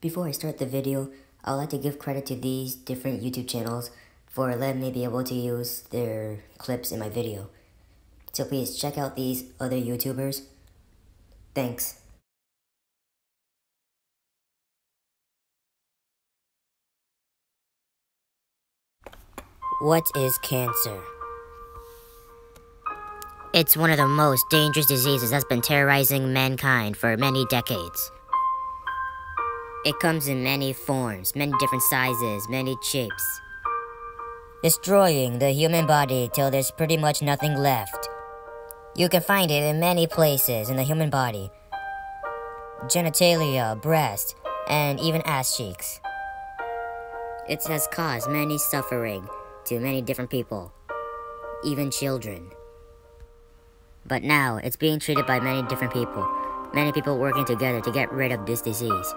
Before I start the video, I would like to give credit to these different YouTube channels for letting me be able to use their clips in my video. So please check out these other YouTubers. Thanks. What is cancer? It's one of the most dangerous diseases that's been terrorizing mankind for many decades. It comes in many forms, many different sizes, many shapes. Destroying the human body till there's pretty much nothing left. You can find it in many places in the human body. Genitalia, breast, and even ass cheeks. It has caused many suffering to many different people, even children. But now, it's being treated by many different people. Many people working together to get rid of this disease.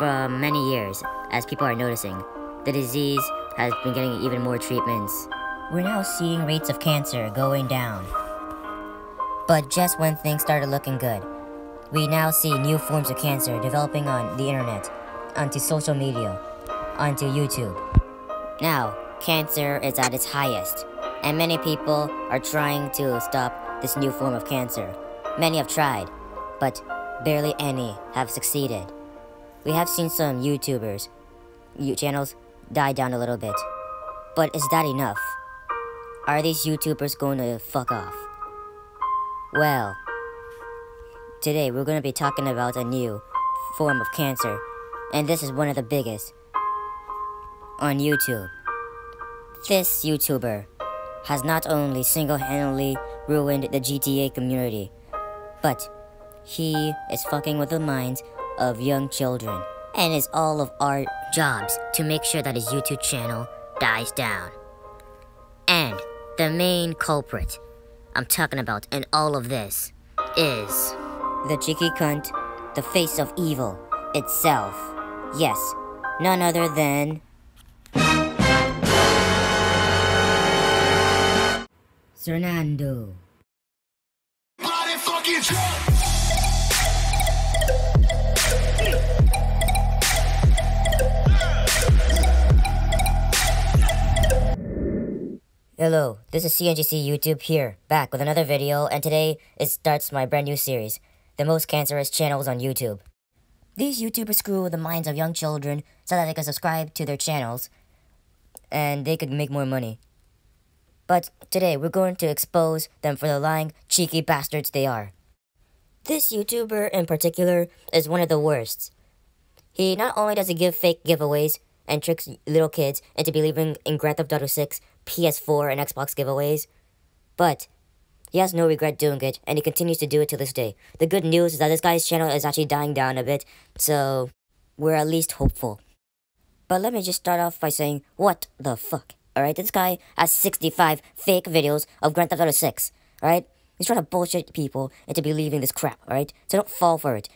For many years, as people are noticing, the disease has been getting even more treatments. We're now seeing rates of cancer going down. But just when things started looking good, we now see new forms of cancer developing on the internet, onto social media, onto YouTube. Now, cancer is at its highest, and many people are trying to stop this new form of cancer. Many have tried, but barely any have succeeded. We have seen some YouTubers, channels die down a little bit. But is that enough? Are these YouTubers going to fuck off? Well, today we're going to be talking about a new form of cancer, and this is one of the biggest on YouTube. This YouTuber has not only single-handedly ruined the GTA community, but he is fucking with the minds of young children, and it's all of our jobs to make sure that his YouTube channel dies down. And the main culprit I'm talking about in all of this is the cheeky cunt, the face of evil itself. Yes, none other than Fernando. Hello, this is CNGC YouTube here, back with another video, and today it starts my brand new series, The Most Cancerous Channels on YouTube. These YouTubers screw the minds of young children so that they can subscribe to their channels, and they could make more money. But today we're going to expose them for the lying, cheeky bastards they are. This YouTuber in particular is one of the worst. He not only does he give fake giveaways and tricks little kids into believing in Grand Theft Auto 6, PS4, and Xbox giveaways, but he has no regret doing it, and he continues to do it to this day. The good news is that this guy's channel is actually dying down a bit, so we're at least hopeful. But let me just start off by saying, what the fuck? Alright, this guy has 65 fake videos of Grand Theft Auto 6. Alright? He's trying to bullshit people into believing this crap, alright? So don't fall for it.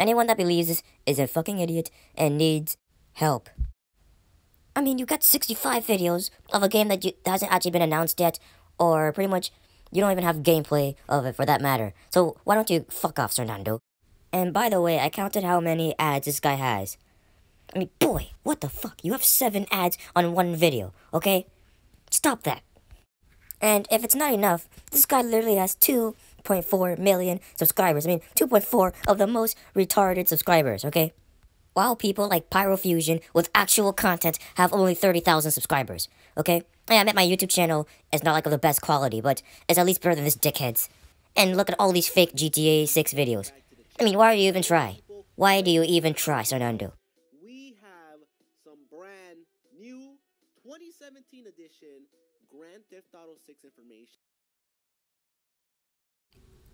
Anyone that believes this is a fucking idiot and needs help. I mean, you got 65 videos of a game that, you, that hasn't actually been announced yet, or pretty much you don't even have gameplay of it for that matter. So why don't you fuck off, Fernando? And by the way, I counted how many ads this guy has. I mean, boy, what the fuck? You have seven ads on one video, okay? Stop that. And if it's not enough, this guy literally has 2.4 million subscribers. I mean, 2.4 of the most retarded subscribers, okay? While people like Pyrofusion with actual content have only 30,000 subscribers, okay? I admit my YouTube channel is not like of the best quality, but it's at least better than this dickhead's. And look at all these fake GTA 6 videos. I mean, why do you even try? Why do you even try, Fernando? 2017 edition Grand Theft Auto 6 information.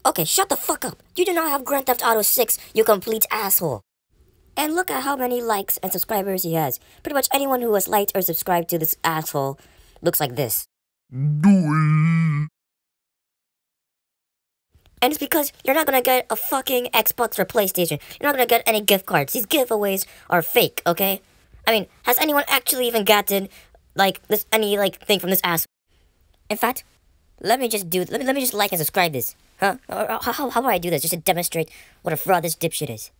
Okay, shut the fuck up. You do not have Grand Theft Auto 6, you complete asshole. And look at how many likes and subscribers he has. Pretty much anyone who has liked or subscribed to this asshole looks like this. And it's because you're not gonna get a fucking Xbox or PlayStation. You're not gonna get any gift cards. These giveaways are fake, okay? I mean, has anyone actually even gotten like this any like thing from this ass. In fact, let me just do let me let me just like and subscribe this. Huh? Or, or, how how do I do this just to demonstrate what a fraud this dipshit is?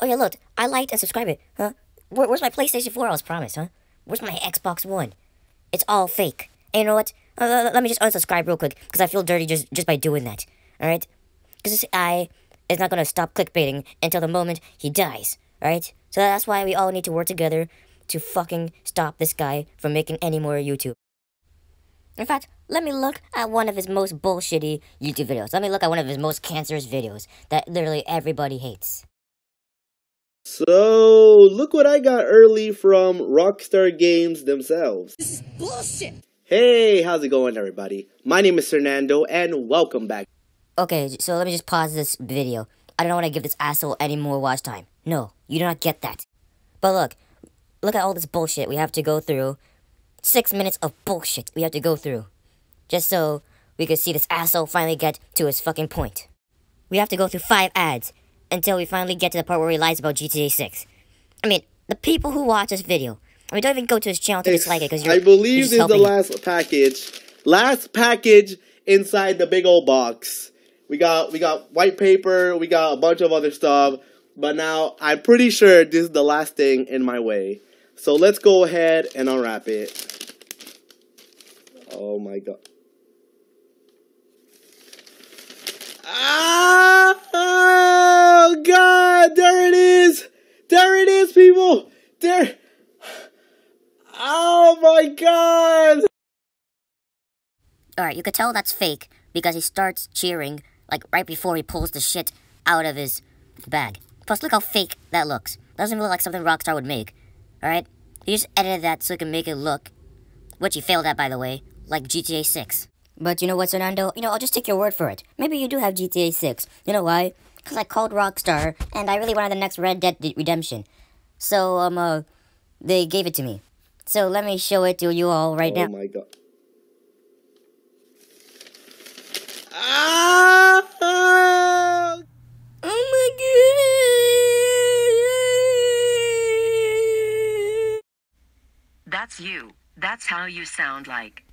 Oh yeah, look, I liked and subscribed it. Huh? Where, where's my PlayStation 4 I was promised, huh? Where's my Xbox One? It's all fake. And you know what? Uh, let me just unsubscribe real quick, because I feel dirty just, just by doing that. Alright? Because this guy is not going to stop clickbaiting until the moment he dies. Alright? So that's why we all need to work together to fucking stop this guy from making any more YouTube. In fact, let me look at one of his most bullshitty YouTube videos. Let me look at one of his most cancerous videos that literally everybody hates. So, look what I got early from Rockstar Games themselves. This is bullshit! Hey, how's it going, everybody? My name is Fernando, and welcome back. Okay, so let me just pause this video. I don't want to give this asshole any more watch time. No, you do not get that. But look, look at all this bullshit we have to go through. Six minutes of bullshit we have to go through. Just so we could see this asshole finally get to his fucking point. We have to go through five ads until we finally get to the part where he lies about GTA 6. I mean, the people who watch this video, I mean, don't even go to his channel to dislike it because you're. I believe this is the last package. Last package inside the big old box. We got we got white paper. We got a bunch of other stuff. But now I'm pretty sure this is the last thing in my way. So let's go ahead and unwrap it. Oh my god. Ah! Oh god! There it is! There it is, people! There. Oh my god! Alright, you could tell that's fake because he starts cheering like right before he pulls the shit out of his bag. Plus, look how fake that looks. Doesn't look like something Rockstar would make. Alright? He just edited that so he can make it look, which he failed at by the way, like GTA 6. But you know what, Fernando? You know, I'll just take your word for it. Maybe you do have GTA 6. You know why? Because I called Rockstar and I really wanted the next Red Dead Redemption. So, um, uh, they gave it to me. So let me show it to you all right oh now. my god. Ah! Oh my god! That's you. That's how you sound like.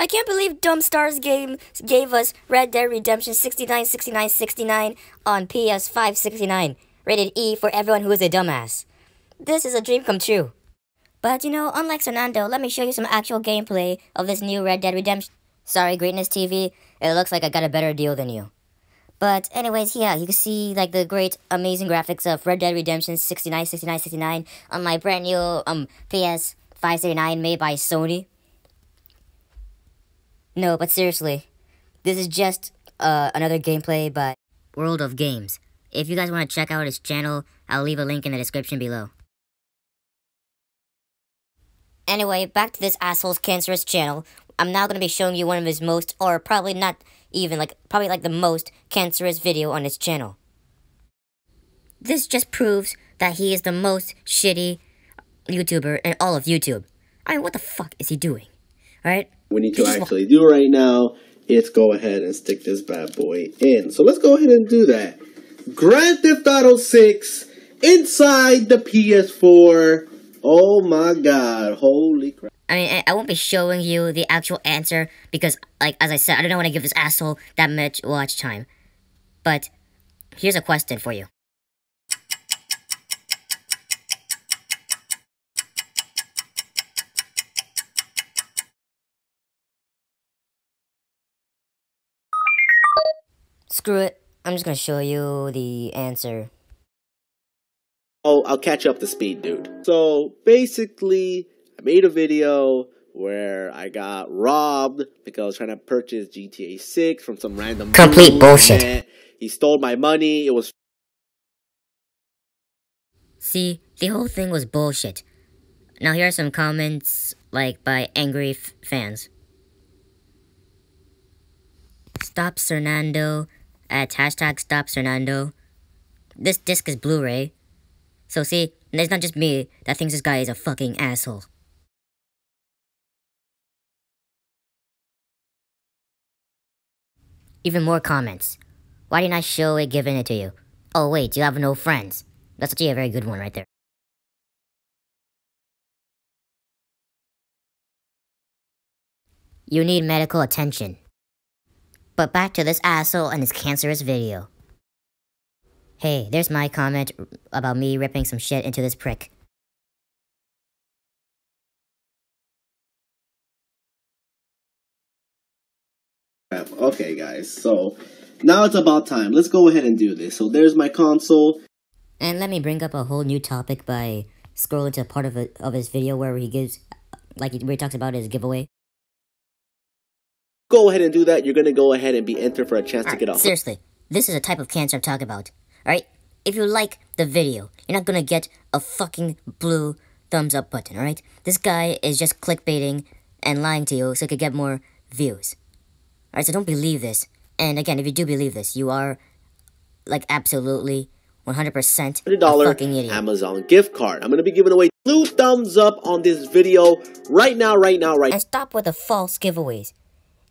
I can't believe Dumbstars Game gave us Red Dead Redemption 69, 69, 69 on PS5 69. Rated E for everyone who is a dumbass. This is a dream come true. But you know, unlike Fernando, let me show you some actual gameplay of this new Red Dead Redemption. Sorry, Greatness TV, it looks like I got a better deal than you. But anyways, yeah, you can see like the great, amazing graphics of Red Dead Redemption 69, 69, 69 on my brand new um PS 569 made by Sony. No, but seriously, this is just uh, another gameplay by World of Games. If you guys want to check out his channel, I'll leave a link in the description below. Anyway, back to this asshole's cancerous channel. I'm now going to be showing you one of his most, or probably not even, like, probably like the most cancerous video on his channel. This just proves that he is the most shitty YouTuber in all of YouTube. I mean, what the fuck is he doing? Alright? We need to actually do right now is go ahead and stick this bad boy in. So let's go ahead and do that. Grand Theft Auto 6 inside the PS4. Oh my god. Holy crap. I mean, I- I won't be showing you the actual answer because, like, as I said, I don't want to give this asshole that much watch time. But here's a question for you. Screw it. I'm just gonna show you the answer. Oh, I'll catch up to speed, dude. So basically, I made a video where I got robbed because I was trying to purchase GTA 6 from some random Complete bullshit. He stole my money. It was See, the whole thing was bullshit. Now here are some comments, like, by angry fans. Stop Fernando at hashtag stop Fernando. This disc is Blu-ray. So see, it's not just me that thinks this guy is a fucking asshole. Even more comments. Why didn't I show it giving it to you? Oh wait, you have no friends. That's actually a very good one right there. You need medical attention. But back to this asshole and his cancerous video. Hey, there's my comment about me ripping some shit into this prick. Okay, guys, so now it's about time. Let's go ahead and do this. So there's my console. And let me bring up a whole new topic by scrolling to part of, it, of his video where he gives, like, where he talks about his giveaway. Go ahead and do that. You're gonna go ahead and be entered for a chance to get off. Seriously, this is a type of cancer I'm talking about. Alright? If you like the video, you're not gonna get a fucking blue thumbs up button, alright? This guy is just clickbaiting and lying to you so he could get more views. Alright, so don't believe this. And again, if you do believe this, you are like absolutely 100% a $100 fucking idiot. Amazon gift card. I'm gonna be giving away blue thumbs up on this video right now, right now, right now. And stop with the false giveaways.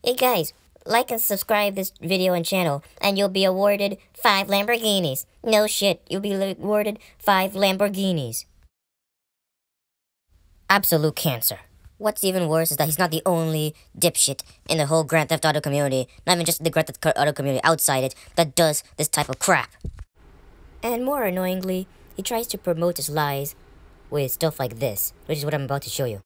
Hey guys, like and subscribe this video and channel, and you'll be awarded five Lamborghinis. No shit, you'll be awarded five Lamborghinis. Absolute cancer. What's even worse is that he's not the only dipshit in the whole Grand Theft Auto community, not even just the Grand Theft Auto community outside it, that does this type of crap. And more annoyingly, he tries to promote his lies with stuff like this, which is what I'm about to show you.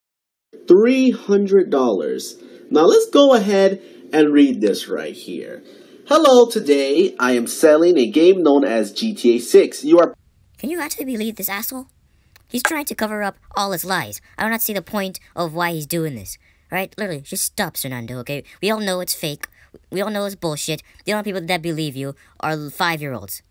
$300. Now let's go ahead and read this right here. Hello, today I am selling a game known as GTA 6. You are Can you actually believe this asshole? He's trying to cover up all his lies. I do not see the point of why he's doing this. Right? Literally, just stop, Fernando, okay? We all know it's fake. We all know it's bullshit. The only people that believe you are five year olds.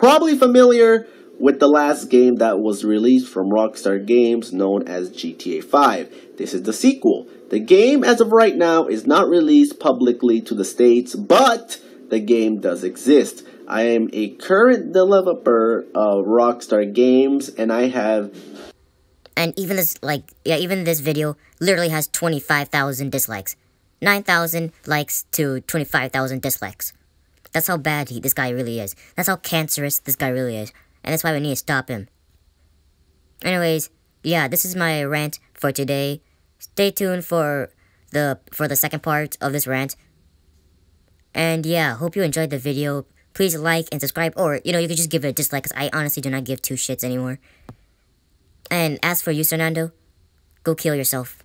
probably familiar with the last game that was released from Rockstar Games known as GTA 5. This is the sequel. The game, as of right now, is not released publicly to the States, but the game does exist. I am a current developer of Rockstar Games, and I have And even this, like, yeah, even this video literally has 25,000 dislikes. 9,000 likes to 25,000 dislikes. That's how bad he, this guy really is. That's how cancerous this guy really is. And that's why we need to stop him. Anyways, yeah, this is my rant for today. Stay tuned for the for the second part of this rant. And yeah, hope you enjoyed the video. Please like and subscribe, or you know, you could just give it a dislike because I honestly do not give two shits anymore. And as for you, Fernando, go kill yourself.